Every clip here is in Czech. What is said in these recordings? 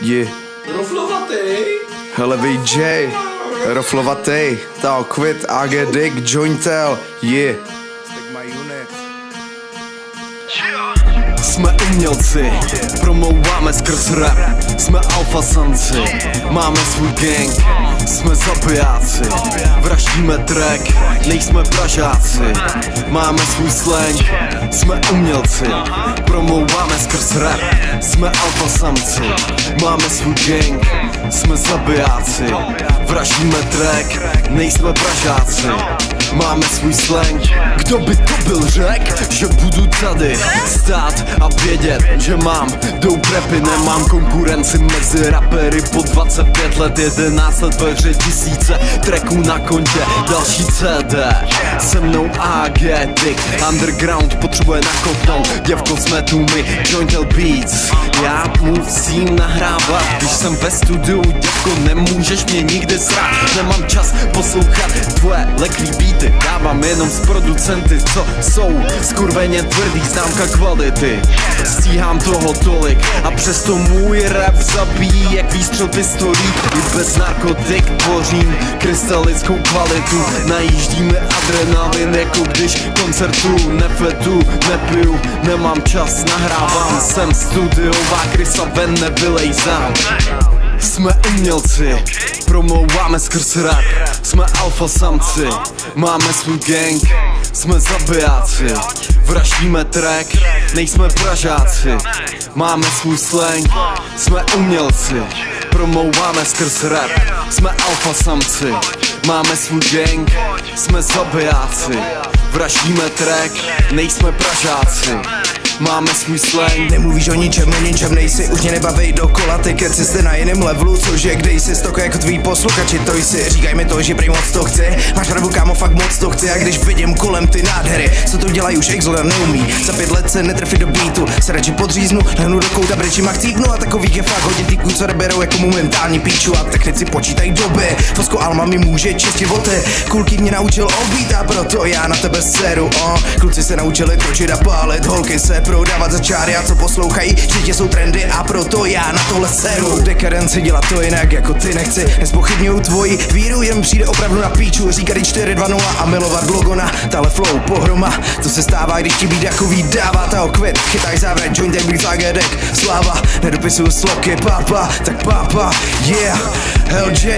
Yeah. Roflovatý. Hele VJ, roflovatej, Tao Quit, AG Dick, Jointel, yeah. Jsme umělci, promlouváme skrz rap. Jsme alfa samci, máme svůj gang. Jsme zabijáci, vraždíme track. Nejsme pražáci, máme svůj slang. Jsme umělci, promlouváme skrz rap. Jsme alfa samci, máme svůj gang. Jsme zabijáci, vraždíme track. Nejsme pražáci, máme svůj slang. Kdo by to byl řek, že budu tady stát a vědět, že mám dope rapy Nemám konkurenci mezi rapery po 25 let. 11 let ve hře tisíce tracků na kontě. Další CD se mnou AG Dick. Underground potřebuje nakopnout. Děvko jsme tu my Jointel Beats. Já musím nahrávat. Když jsem ve studiu děvko nemůžeš mě nikdy srát Nemám čas poslouchat tvoje leklý beaty Dávám jenom z producenty, co jsou skurveně tvrdý známka kvality. Stíhám toho tolik a přesto můj rap zabíjí jak výstřel pistolí I bez narkotik tvořím krystalickou kvalitu. Najíždíme adrenalin jako když koncertu Nefetu, nepiju, nemám čas, nahrávám. Jsem studiová krysa, ven nevylejzám jsme umělci, promlouváme skrz rap. Jsme alfa samci, máme svůj gang. Jsme zabijáci, vraždíme track. Nejsme pražáci, máme svůj slang. Jsme umělci, promlouváme skrz rap. Jsme alfa samci, máme svůj gang. Jsme zabijáci, vraždíme track. Nejsme pražáci Máme svůj slang. Nemluvíš o ničem, o ničem nejsi, už mě nebavej dokola. Ty keci jste na jiném levelu, cože kde jsi? Stoko jako tví posluchači To jsi, říkaj mi to, že prý moc to chci Máš pravdu kámo, fakt moc to chci A když vidím kolem ty nádhery, co to dělají už Exoda neumí. Za pět let se netrefí do beatu, se radši podříznu Lehnu do kouta, brečím a chcípnu. A takových je fakt hodně týků, co reberou jako momentální píču. A technici počítají doby, Fosko Alma mi může čistit voty Kulky mě naučil obít a proto já na tebe seru oh. Kluci se naučili točit a pálit, holky se prodávat za čáry a co poslouchají, že jsou trendy a proto já na tohle seru. Dekadenci dělat to jinak jako ty nechci, nespochybňuju tvoji víru, jen přijde opravdu na píču, říkat 4-2-0 a milovat logona, tale flow pohroma, to se stává, když ti být takový dává ta okvit, chytaj závrat, joint jak bych zagedek, sláva, nedopisuju sloky, papa, tak papa, yeah, LJ,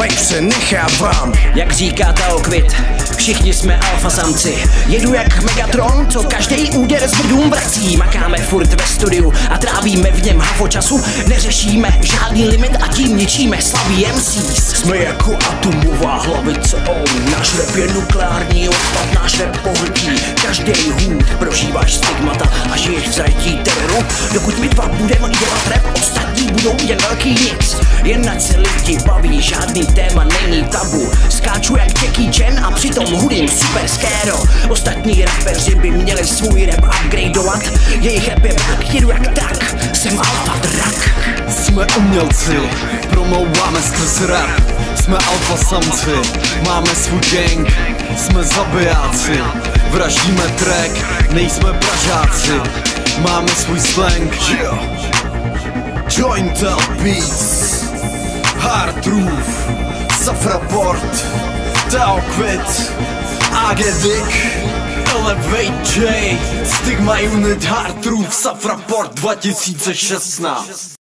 Mike přenechávám Jak říká Taokvit, všichni jsme alfa samci. Jedu jak Megatron, co každý úder s hrdům vrací. Makáme furt ve studiu a trávíme v něm hafo času. Neřešíme žádný limit a tím ničíme slabý MCs Jsme jako atomová hlavice, oh Náš rap je nukleární odpad, náš rap pohltí. Každý hůd prožíváš stigmata a žiješ v zajetí teroru Dokud my dva budeme dělat rap, ostatní budou jen velký nic. Jen ať se lidi baví, žádný téma není tabu. Skáču jak Jackie Chan a přitom hudím super scéro Ostatní rapeři by měli svůj rap upgradeovat. Jejich rap je brak, jedu jak tak, jsem alfa drak. Jsme umělci, promlouváme skrz rap. Jsme alfa samci, máme svůj gang. Jsme zabijáci, vraždíme track. Nejsme pražáci, máme svůj slang Jointel Beats Hard Roof Safraport AG Dick. Elevate J. Stigma Unit Hard Roof Safraport 2016